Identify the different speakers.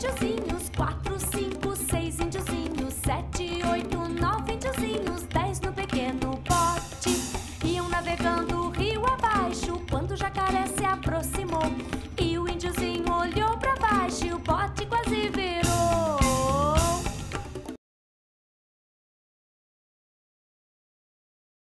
Speaker 1: índiozinhos, quatro, cinco, seis índiozinhos, sete, oito, nove índiozinhos, dez no pequeno pote Iam navegando rio abaixo quando o jacaré se aproximou.